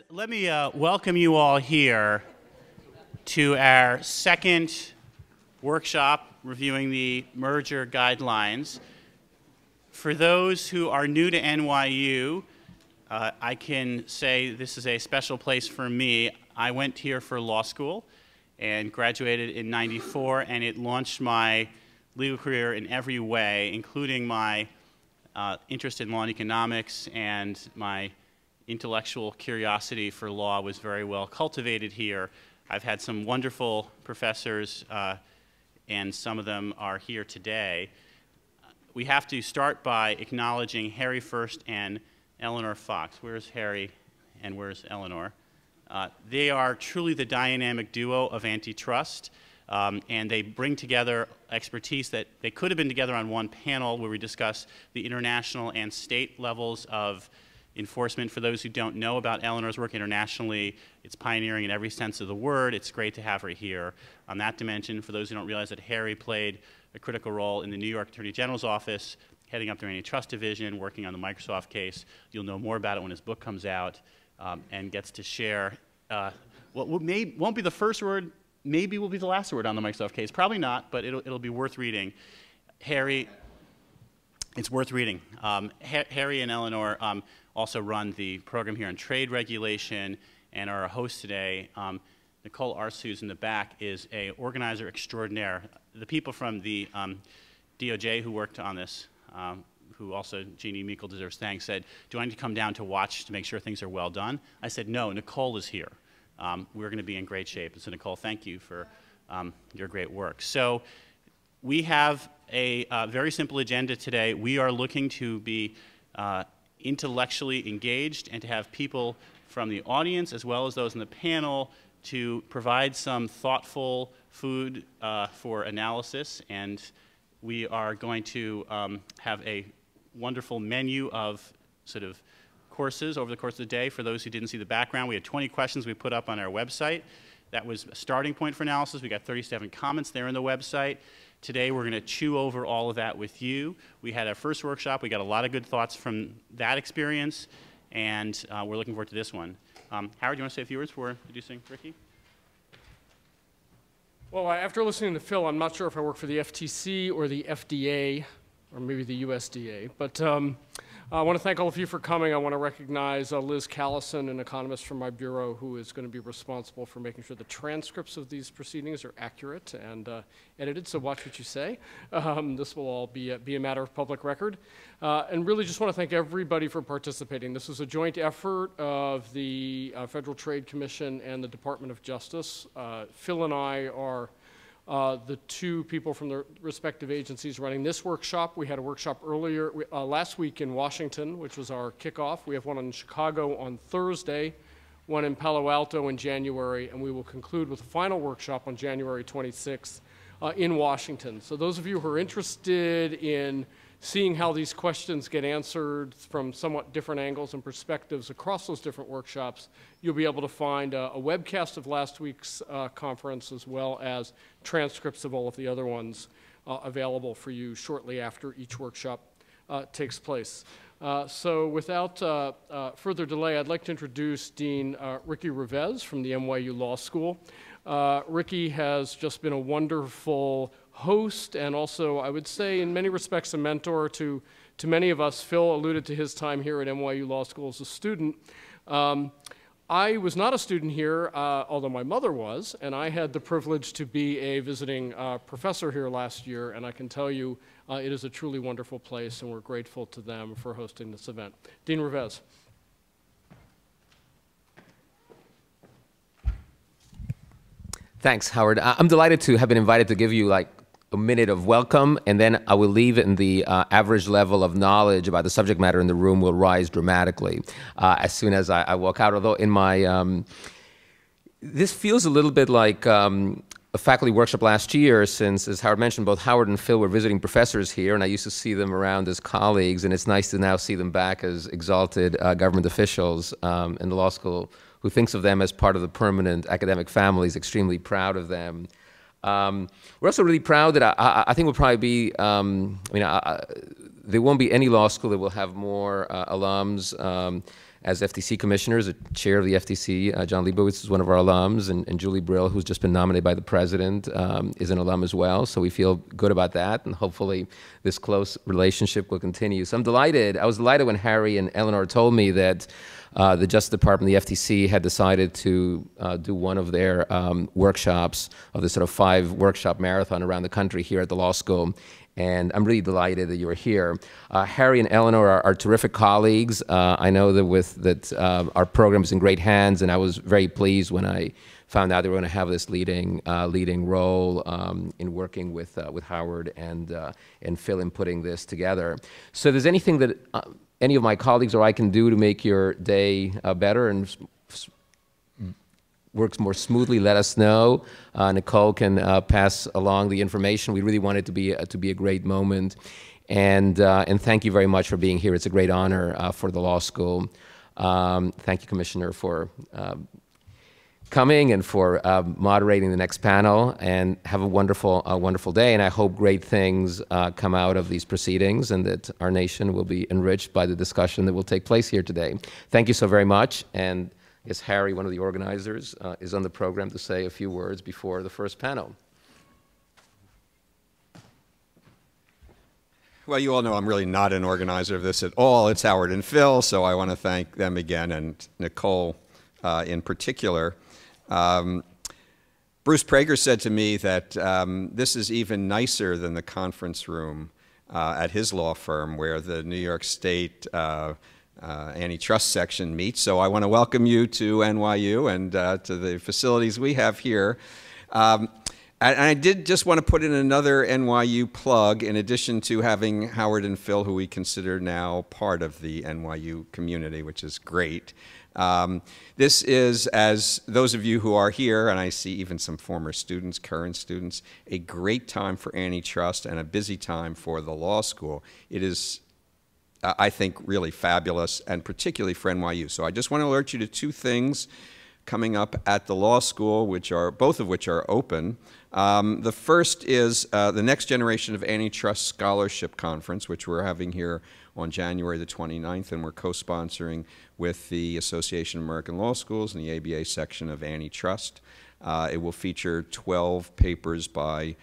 Let, let me uh, welcome you all here to our second workshop reviewing the merger guidelines. For those who are new to NYU, uh, I can say this is a special place for me. I went here for law school and graduated in 94, and it launched my legal career in every way, including my uh, interest in law and economics and my intellectual curiosity for law was very well cultivated here. I've had some wonderful professors, uh, and some of them are here today. We have to start by acknowledging Harry First and Eleanor Fox. Where's Harry and where's Eleanor? Uh, they are truly the dynamic duo of antitrust, um, and they bring together expertise that they could have been together on one panel where we discuss the international and state levels of enforcement. For those who don't know about Eleanor's work internationally, it's pioneering in every sense of the word. It's great to have her here on that dimension. For those who don't realize that Harry played a critical role in the New York Attorney General's office, heading up their antitrust division, working on the Microsoft case. You'll know more about it when his book comes out um, and gets to share uh, what may, won't be the first word, maybe will be the last word on the Microsoft case. Probably not, but it'll, it'll be worth reading. Harry, it's worth reading. Um, ha Harry and Eleanor um, also run the program here on trade regulation and are a host today. Um, Nicole Arce, who's in the back, is a organizer extraordinaire. The people from the um, DOJ who worked on this, um, who also Jeannie Meikle deserves thanks, said, do I need to come down to watch to make sure things are well done? I said, no, Nicole is here. Um, we're going to be in great shape. And so Nicole, thank you for your great work. So we have a uh, very simple agenda today. We are looking to be uh, intellectually engaged and to have people from the audience as well as those in the panel to provide some thoughtful food uh, for analysis. And we are going to um, have a wonderful menu of sort of courses over the course of the day. For those who didn't see the background, we had 20 questions we put up on our website. That was a starting point for analysis. We got 37 comments there on the website. Today we're going to chew over all of that with you. We had our first workshop. We got a lot of good thoughts from that experience, and uh, we're looking forward to this one. Um, Howard, do you want to say a few words before introducing Ricky? Well, after listening to Phil, I'm not sure if I work for the FTC or the FDA or maybe the USDA, but um, I want to thank all of you for coming. I want to recognize uh, Liz Callison, an economist from my bureau, who is going to be responsible for making sure the transcripts of these proceedings are accurate and uh, edited, so watch what you say. Um, this will all be a, be a matter of public record. Uh, and really just want to thank everybody for participating. This was a joint effort of the uh, Federal Trade Commission and the Department of Justice. Uh, Phil and I are uh, the two people from the respective agencies running this workshop. We had a workshop earlier uh, last week in Washington, which was our kickoff. We have one in Chicago on Thursday, one in Palo Alto in January, and we will conclude with a final workshop on January 26th uh, in Washington. So those of you who are interested in seeing how these questions get answered from somewhat different angles and perspectives across those different workshops, you'll be able to find a, a webcast of last week's uh, conference as well as transcripts of all of the other ones uh, available for you shortly after each workshop uh, takes place. Uh, so without uh, uh, further delay, I'd like to introduce Dean Ricky Revesz from the NYU Law School. Ricky has just been a wonderful host and also, I would say, in many respects, a mentor to, to many of us. Phil alluded to his time here at NYU Law School as a student. Um, I was not a student here, uh, although my mother was, and I had the privilege to be a visiting uh, professor here last year, and I can tell you uh, it is a truly wonderful place, and we're grateful to them for hosting this event. Dean Revesz. Thanks, Howard. I'm delighted to have been invited to give you like a minute of welcome, and then I will leave and the uh, average level of knowledge about the subject matter in the room will rise dramatically uh, as soon as I, I, walk out. Although in my, um, this feels a little bit like um, a faculty workshop last year since, as Howard mentioned, both Howard and Phil were visiting professors here, and I used to see them around as colleagues, and it's nice to now see them back as exalted uh, government officials um, in the law school who thinks of them as part of the permanent academic family is extremely proud of them. Um, we're also really proud that I, I, I think we'll probably be, um, I mean, I, there won't be any law school that will have more uh, alums um, as FTC commissioners. The chair of the FTC, uh, Jon Leibowitz, is one of our alums, and, and Julie Brill, who's just been nominated by the president, um, is an alum as well. So we feel good about that, and hopefully this close relationship will continue. So I'm delighted. I was delighted when Harry and Eleanor told me that uh, the Justice Department, the FTC, had decided to uh, do one of their um, workshops of the sort of five workshop marathon around the country here at the law school. And I'm really delighted that you are here. Uh, Harry and Eleanor are, are terrific colleagues. Uh, I know that with that uh, our program is in great hands, and I was very pleased when I found out they were going to have this leading uh, leading role um, in working with with Howard and and Phil in putting this together. So, there's anything that any of my colleagues or I can do to make your day uh, better and works more smoothly, let us know. Uh, Nicole can uh, pass along the information. We really want it to be to be a great moment, and uh, and thank you very much for being here. It's a great honor uh, for the law school. Um, thank you, Commissioner, for uh, coming and for uh, moderating the next panel. And have a wonderful, uh, wonderful day. And I hope great things uh, come out of these proceedings and that our nation will be enriched by the discussion that will take place here today. Thank you so very much. And yes, Harry, one of the organizers, uh, is on the program to say a few words before the first panel. Well, you all know I'm really not an organizer of this at all. It's Howard and Phil, so I want to thank them again and Nicole uh, in particular. Um, Bruce Prager said to me that um, this is even nicer than the conference room uh, at his law firm where the New York State uh, antitrust section meets. So I want to welcome you to NYU and uh, to the facilities we have here. Um, and I did just want to put in another NYU plug in addition to having Howard and Phil, who we consider now part of the NYU community, which is great. Um, this is, as those of you who are here, and I see even some former students, current students, a great time for antitrust and a busy time for the law school. It is, I think, really fabulous, and particularly for NYU. So I just want to alert you to two things coming up at the law school, which are both of which are open. Um, the first is uh, the Next Generation of Antitrust Scholarship Conference, which we're having here on January the 29th, and we're co-sponsoring with the Association of American Law Schools and the ABA section of Antitrust. Uh, it will feature 12 papers by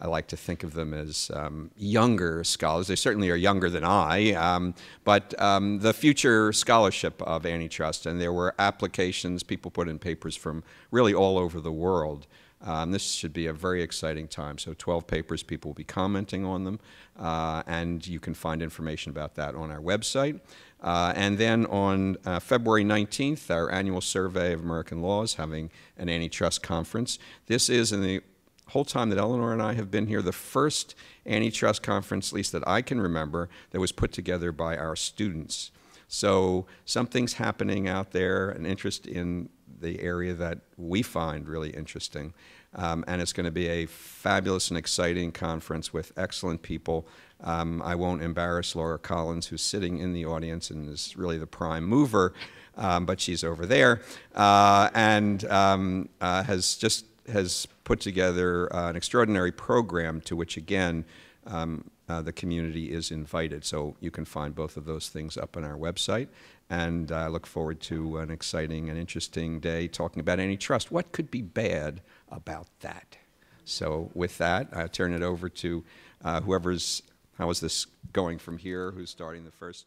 I like to think of them as um, younger scholars. They certainly are younger than I, um, but um, the future scholarship of antitrust. And there were applications, people put in papers from really all over the world. Um, this should be a very exciting time. So 12 papers, people will be commenting on them, uh, and you can find information about that on our website. Uh, and then on uh, February 19th, our annual survey of American laws having an antitrust conference. This is in the whole time that Eleanor and I have been here, the first antitrust conference, at least that I can remember, that was put together by our students. So something's happening out there, an interest in the area that we find really interesting. Um, and it's going to be a fabulous and exciting conference with excellent people. Um, I won't embarrass Laura Collins, who's sitting in the audience and is really the prime mover, um, but she's over there uh, and um, uh, has just has put together uh, an extraordinary program to which, again, um, uh, the community is invited. So you can find both of those things up on our website. And I look forward to an exciting and interesting day talking about antitrust. What could be bad about that? So with that, I turn it over to uh, whoever's, how is this going from here? Who's starting the first?